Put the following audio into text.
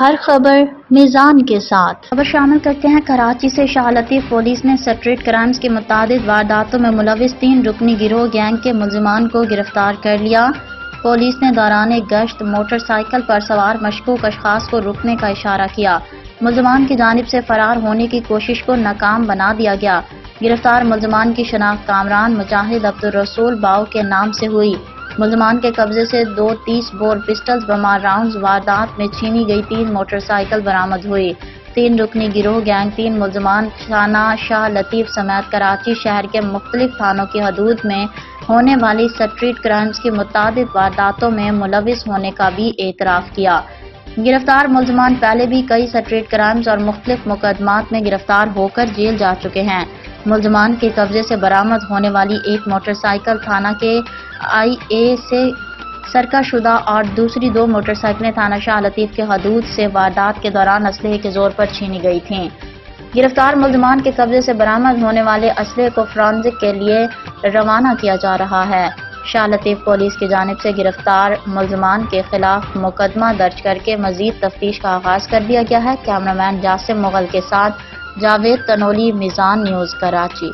ہر خبر میزان کے ساتھ۔ خبر شامل کرتے ہیں، کراچی سے شاہ لطیف پولیس نے سٹریٹ کرائمز کی متعدد وارداتوں میں ملوث تین رکنی گروہ گینگ کے ملزمان کو گرفتار کر لیا۔ پولیس نے دوران گشت موٹر سائیکل پر سوار مشکوک اشخاص کو رکنے کا اشارہ کیا۔ ملزمان کی جانب سے فرار ہونے کی کوشش کو ناکام بنا دیا گیا۔ گرفتار ملزمان کی شناخت کامران مجاہد عبدالرسول باؤ کے نام سے ہوئی۔ ملزمان کے قبضے سے دو تیس بور پسٹلز بمار راؤنڈز، واردات میں چھینی گئی تین موٹر سائیکل برآمد ہوئی۔ تین رکنی گروہ، گینگ تین ملزمان، شانہ شاہ لطیف سمیت کراچی شہر کے مختلف تھانوں کی حدود میں ہونے والی سٹریٹ کرائمز کی متعدد وارداتوں میں ملوث ہونے کا بھی اعتراف کیا۔ گرفتار ملزمان پہلے بھی کئی سٹریٹ کرائمز اور مختلف مقدمات میں گرفتار ہو کر جیل جا چکے ہیں۔ ملزمان کے قبضے سے برآمد ہونے والی ایک موٹر سائیکل تھانہ کے آئی اے سے سرکہ شدہ اور دوسری دو موٹر سائیکلیں تھانہ شاہ لطیف کے حدود سے واردات کے دوران اسلحے کے زور پر چھینی گئی تھیں۔ گرفتار ملزمان کے قبضے سے برآمد ہونے والے اسلحے کو فرانزک کے لیے روانہ کیا جا رہا ہے۔ شاہ لطیف پولیس کی جانب سے گرفتار ملزمان کے خلاف مقدمہ درج کر کے مزید تفتیش کا آغاز کر دیا گیا ہے۔ کیمرامین جاسم مغل کے ساتھ جاوید تنولی، میزان نیوز کراچی۔